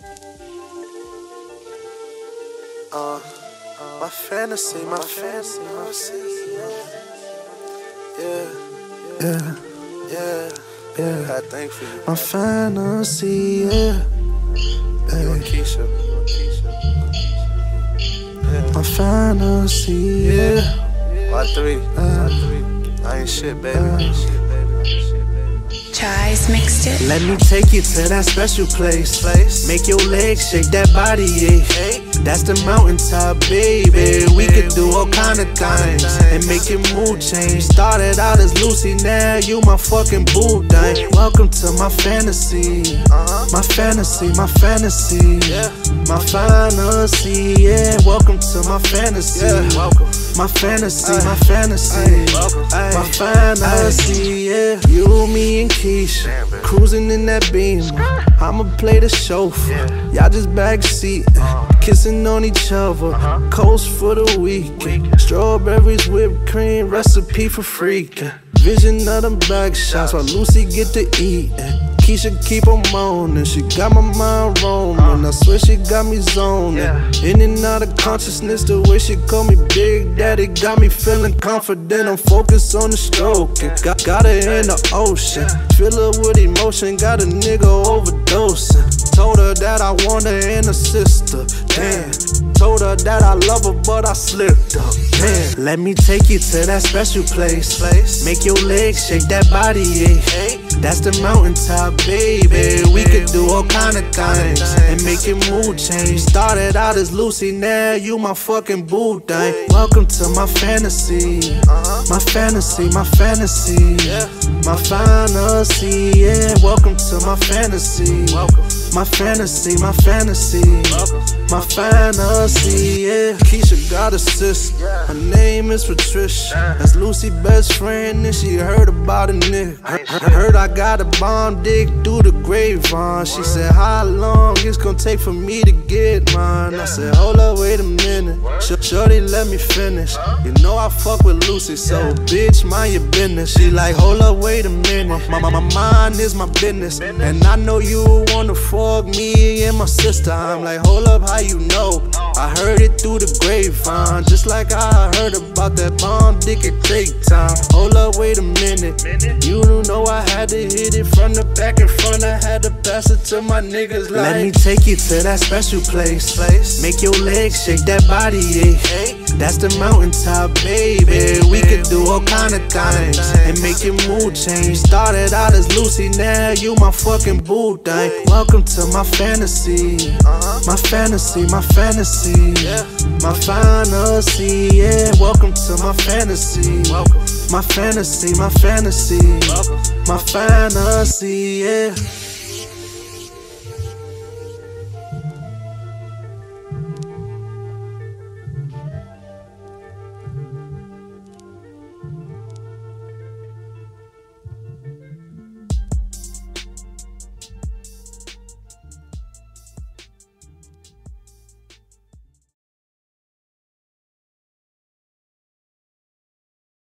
Uh, my fantasy, my fantasy, my fantasy. Yeah, yeah, yeah, yeah. I thank for you. My fantasy, yeah. You and Keisha. Yeah. My fantasy, yeah. Lot three, lot three. I ain't shit, baby. I ain't shit, baby. I ain't shit, baby. Mixed it. Let me take you to that special place. place. Make your legs shake that body, yeah. Hey. That's the mountaintop, baby. We could do all kind of things and make your mood change. Started out as Lucy, now you my fucking boo thing. Welcome to my fantasy, my fantasy, my fantasy, my fantasy. Yeah, welcome to my fantasy. My fantasy, my fantasy, my fantasy. Yeah, you, me, and Keisha cruising in that beam. Ah. I'ma play the chauffeur, y'all just backseat, uh-huh. kissing on each other. Uh-huh. Coast for the weekend, strawberries, whipped cream, recipe for freaking. Vision of them back shots while Lucy get to eat. Keisha keep on moaning, she got my mind roaming. I swear she got me zoning. In and out of consciousness, the way she call me Big Daddy got me feeling confident. I'm focused on the stroke. Got, got her in the ocean, fill her with emotion. Got a nigga overdosing. That I want her and a sister. Damn. Told her that I love her, but I slipped up. Man, let me take you to that special place. Make your legs shake that body, yeah. That's the mountaintop, baby. We could do all kind of things and make your mood change. Started out as Lucy, now you my fucking boo thing. Welcome to my fantasy, my fantasy, my fantasy, my fantasy. Yeah, welcome to my fantasy, my fantasy, my fantasy, my fantasy. Yeah, Keisha got a sister. Her name is Patricia. That's Lucy best friend, and she heard about a nigga. Heard I got a bomb dick through the grapevine. She said, How long it's gonna take for me to get mine? I said, Hold up, wait a minute. Sh- Shorty, let me finish. You know I fuck with Lucy, so bitch, mind your business. She like, Hold up, wait a minute. My, my, my mind is my business. And I know you wanna fuck me and my sister. I'm like, Hold up, how you know? I heard it through the grapevine. Just like I heard about that bomb dick at Drake time. Hold up, wait a minute. You don't know I had to hit it from the back in front. I had to pass it to my niggas like. Let me take you to that special place. Make your legs shake that body, yeah. That's the mountaintop, baby. We could do all kind of things and make your mood change. Started out as Lucy, now you my fucking boo thing. Welcome to my fantasy, my fantasy, my fantasy, my fantasy. Yeah, welcome to my fantasy, my fantasy, my fantasy, my fantasy. Yeah.